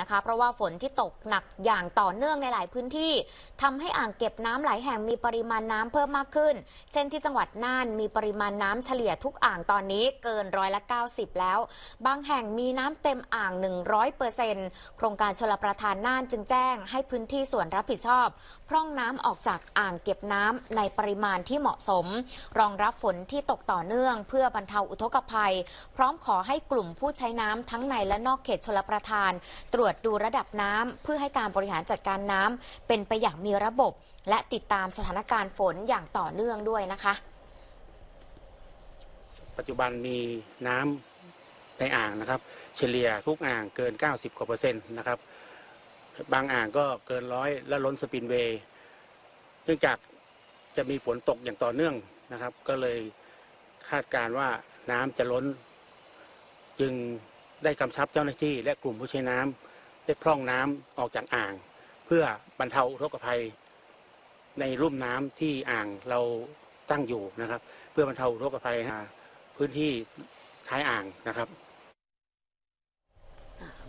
นะคะเพราะว่าฝนที่ตกหนักอย่างต่อเนื่องในหลายพื้นที่ทำให้อ่างเก็บน้ำหลายแห่งมีปริมาณน้ำเพิ่มมากขึ้น เช่นที่จังหวัดน่านมีปริมาณน้ำเฉลี่ยทุกอ่างตอนนี้เกินร้อยละ 90 แล้ว บางแห่งมีน้ำเต็มอ่าง 100เปอร์เซ็นต์โครงการชลประทานน่านจึงแจ้ง ให้พื้นที่ส่วนรับผิดชอบ พร่องน้ำออกจากอ่างเก็บน้ำในปริมาณที่เหมาะสม รองรับฝนที่ตกต่อเนื่อง เพื่อบรรเทาอุทกภัย พร้อมขอให้กลุ่มผู้ใช้น้ำทั้งในและนอกเขตชลประทานตรวจวจดูระดับน้ำเพื่อให้การบริหารจัดการน้ำเป็นไปอย่างมีระบบ และติดตามสถานการณ์ฝนอย่างต่อเนื่องด้วยนะคะ ปัจจุบันมีน้ำในอ่างนะครับ เฉลี่ยทุกอ่างเกิน 90กว่าเปอร์เซ็นต์นะครับ บางอ่างก็เกินร้อยและล้นสปินเวย์เนื่องจากจะมีฝนตกอย่างต่อเนื่องนะครับ ก็เลยคาดการณ์ว่าน้ำจะล้น จึงได้กำชับเจ้าหน้าที่และกลุ่มผู้ใช้น้ำ ได้พร่องน้ำออกจากอ่าง เพื่อบรรเทาอุทกภัย ในรุ่มน้ำที่อ่างเราตั้งอยู่นะครับ เพื่อบรรเทาอุทกภัยหาพื้นที่ท้ายอ่างนะครับ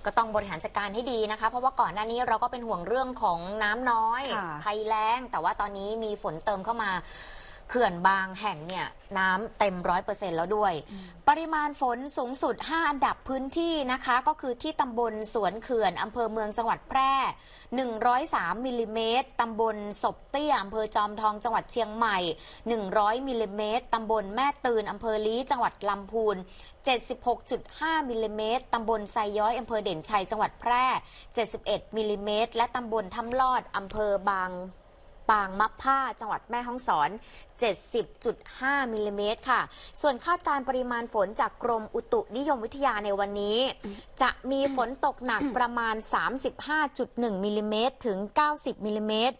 ก็ต้องบริหารจัดการให้ดีนะคะ เพราะว่าก่อนหน้านี้เราก็เป็นห่วงเรื่องของน้ำน้อยค่ะภัยแล้ง แต่ว่าตอนนี้มีฝนเติมเข้ามา เขื่อนบางแห่งเนี่ยน้ำเต็มร้อยเปอร์เซ็นต์แล้วด้วย ปริมาณฝนสูงสุด 5 อันดับพื้นที่นะคะ ก็คือที่ตำบลสวนเขื่อนอำเภอเมืองจังหวัดแพร่ 103มิลลิเมตรตำบลศพเตี้ยอำเภอจอมทองจังหวัดเชียงใหม่ 100มิลลิเมตรตำบลแม่ตื่นอำเภอลี้จังหวัดลำพูน 76.5มิลลิเมตรตำบลไทรย้อยอำเภอเด่นชัยจังหวัดแพร่ 71มิลลิเมตรและตำบลถ้ำลอดอำเภอบาง ปางมับผ้าจังหวัดแม่ฮ่องสอน 70.5 มิลลิเมตรค่ะ ส่วนคาดการปริมาณฝนจากกรมอุตุนิยมวิทยาในวันนี้ จะมีฝนตกหนักประมาณ 35.1 มิลลิเมตรถึง 90 มิลลิเมตร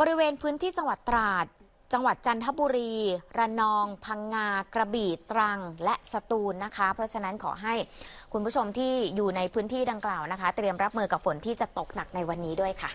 บริเวณพื้นที่จังหวัดตราดจังหวัดจันทบุรี ระนอง พังงา กระบี่ ตรัง และสตูลนะคะ เพราะฉะนั้นขอให้คุณผู้ชมที่อยู่ในพื้นที่ดังกล่าวนะคะ เตรียมรับมือกับฝนที่จะตกหนักในวันนี้ด้วยค่ะ